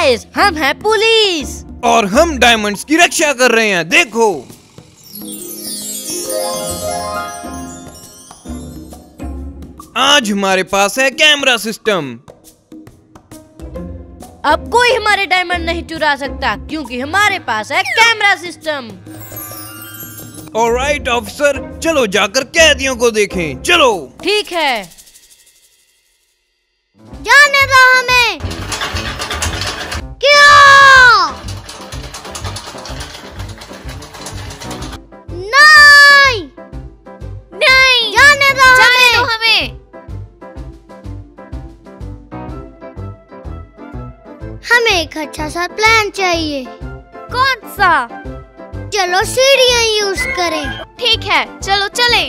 Guys हम हैं police और हम डायमंड्स की रक्षा कर रहे हैं देखो। आज हमारे पास है कैमरा सिस्टम अब कोई हमारे डायमंड नहीं चुरा सकता क्योंकि हमारे पास है कैमरा सिस्टम ऑलराइट ऑफिसर चलो जाकर कैदियों को देखें चलो। ठीक है। जाने दो हमें। हमें एक अच्छा सा प्लान चाहिए। कौन सा? चलो सीढ़ियाँ यूज़ करें। ठीक है चलो चले।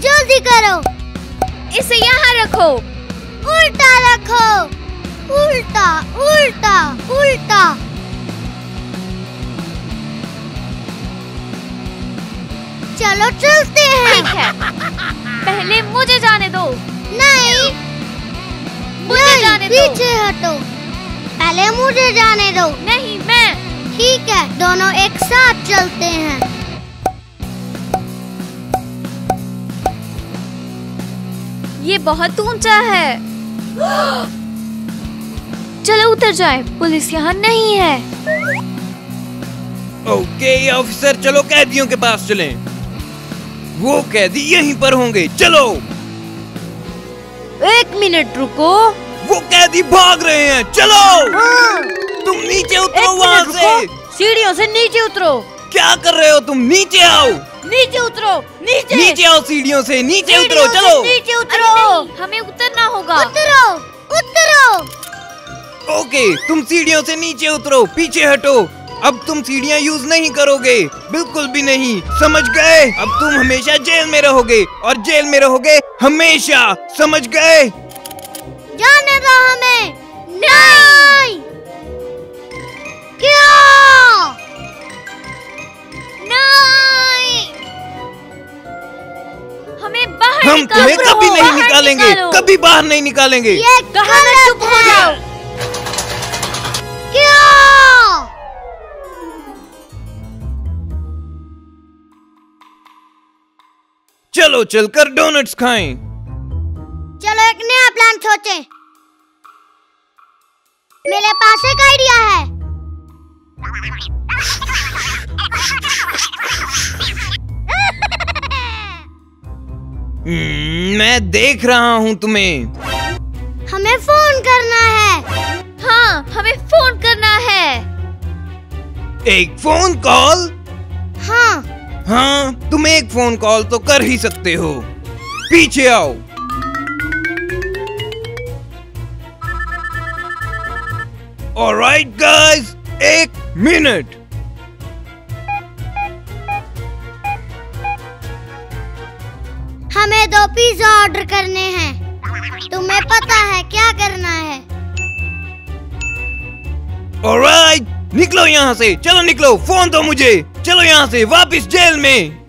जल्दी करो। इसे यहाँ रखो। उल्टा रखो। उल्टा उल्टा उल्टा। चलो चलते हैं। ठीक है। पहले मुझे जाने दो। नहीं, जाने दो। पीछे हटो। पहले मुझे जाने दो। नहीं मैं। ठीक है दोनों एक साथ चलते हैं। ये बहुत ऊँचा है। चलो उतर जाए। पुलिस यहाँ नहीं है। ओके ऑफिसर चलो कैदियों के पास चलें। वो कैदी यहीं पर होंगे। चलो। एक मिनट रुको। कैदी भाग रहे हैं। चलो! हाँ, तुम नीचे उतरो वहाँ से। सीढ़ियों से नीचे उतरो। क्या कर रहे हो तुम? नीचे आओ। नीचे उतरो। नीचे। नीचे आओ सीढ़ियों से। नीचे उतरो। चलो। नीचे उतरो। हमें उतरना होगा। उतरो। उतरो। ओके तुम सीढ़ियों से नीचे उतरो। पीछे हटो। अब तुम सीढ़ियाँ यूज़ नहीं करोगे। बिल्कुल भी नहीं। समझ गए? अब तुम हमेशा जेल में रहोगे। और जेल में रहोगे हमेशा। समझ गए? जाने दो हमें। नहीं निकालेंगे कभी बाहर नहीं निकालेंगे। ये कहा ना चुप हो जाओ। क्या? चलो चलकर डोनट्स खाएँ। चलो एक नया प्लान सोचें। मेरे पास एक आइडिया है। मैं देख रहा हूँ तुम्हें। हमें फ़ोन करना है। हाँ हमें फ़ोन करना है। एक फ़ोन कॉल? हाँ। हाँ तुम एक फ़ोन कॉल तो कर ही सकते हो। पीछे आओ। ऑलराइट गाइस एक मिनट। हमें दो पिज्जा ऑर्डर करने हैं। तुम्हें पता है क्या करना है। ऑलराइट निकलो यहाँ से। चलो निकलो फ़ोन दो मुझे। चलो यहाँ से, वापस जेल में।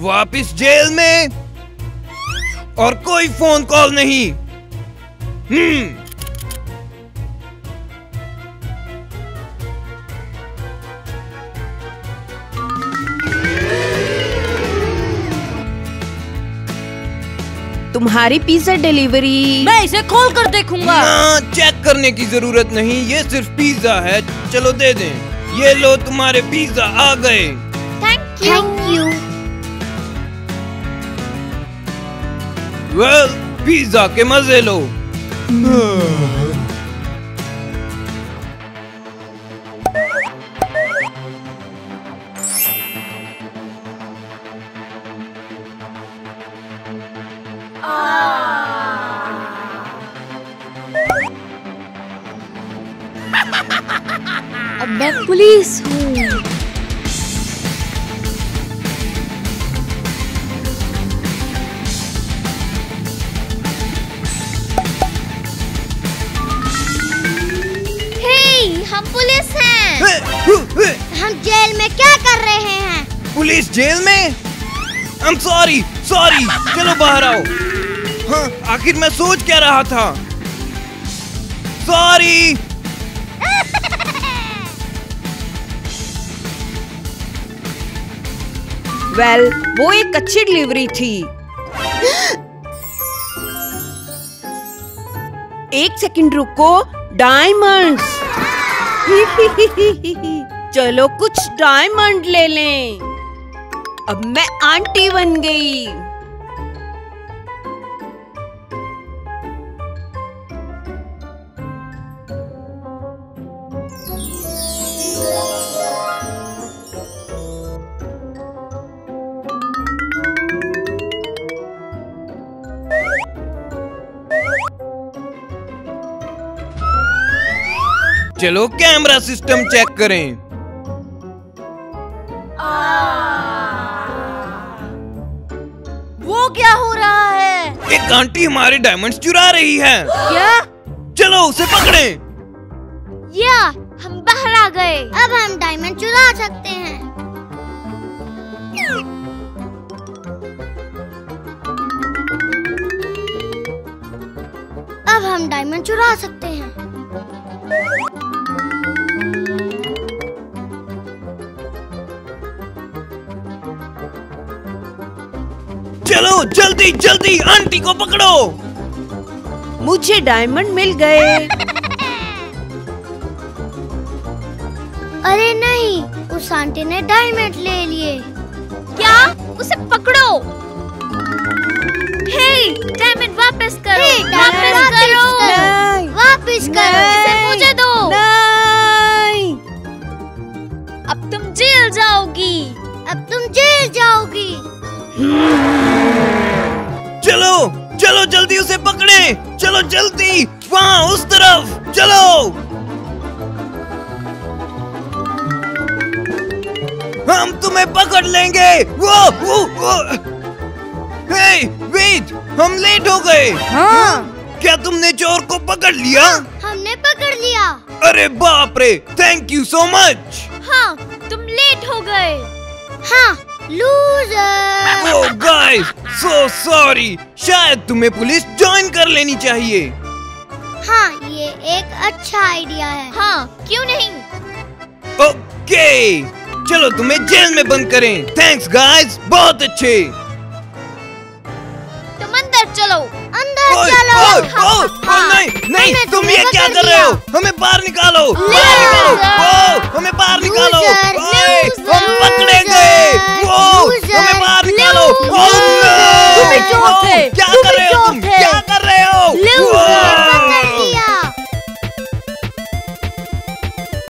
वापस जेल में? और कोई फ़ोन कॉल नहीं। हम्म। तुम्हारी पिज्जा डिलीवरी। मैं इसे खोल कर देखूँगा। ना चेक करने की ज़रूरत नहीं ये सिर्फ़ पिज्जा है। चलो दे दें। ये लो तुम्हारे पिज्जा आ गए। Thank you thank you well pizza के मज़े लो। अब मैं पुलिस हूँ। हम पुलिस हैं। हम जेल में क्या कर रहे हैं? पुलिस जेल में? I'm सॉरी सॉरी चलो बाहर आओ। हाँ, आखिर मैं सोच क्या रहा था? सॉरी वेल well, वो एक अच्छी डिलीवरी थी। एक सेकंड रुको डायमंड्स चलो कुछ डायमंड ले लें। अब मैं आंटी बन गई। चलो कैमरा सिस्टम चेक करें। वो क्या हो रहा है? एक आंटी हमारे डायमंड्स चुरा रही है। क्या? चलो उसे पकड़े। या हम बाहर आ गए। अब हम डायमंड चुरा सकते हैं। अब हम डायमंड चुरा सकते हैं। चलो जल्दी जल्दी आंटी को पकड़ो। मुझे डायमंड मिल गए। अरे नहीं उस आंटी ने डायमंड ले लिए। क्या? उसे पकड़ो। हे डायमंड वापस करो। हे, वापस वापस करो। वापिस करो। इसे मुझे दो। नहीं। अब तुम जेल जाओगी। अब तुम जेल जाओगी। चलो जल्दी उसे पकड़े। चलो जल्दी वहाँ उस तरफ़ चलो। हम तुम्हें पकड़ लेंगे। वो वो वो। हे वेट हम लेट हो गए। हाँ। क्या तुमने चोर को पकड़ लिया? हाँ, हमने पकड़ लिया। अरे बाप रे थैंक यू सो मच हाँ तुम लेट हो गए। हाँ loser oh guys so sorry शायद तुम्हें पुलिस ज्वाइन कर लेनी चाहिए। हाँ ये एक अच्छा आइडिया है। हाँ क्यों नहीं? ओके चलो तुम्हें जेल में बंद करें। थैंक्स गाइस बहुत अच्छे। तुम अंदर चलो। अंदर ओए, चलो। ओए, ओए, ओए, नहीं नहीं मैंने तुम ये क्या कर रहे हो। हमें बाहर निकालो बाहर निकालो। ओ, हमें बाहर निकालो।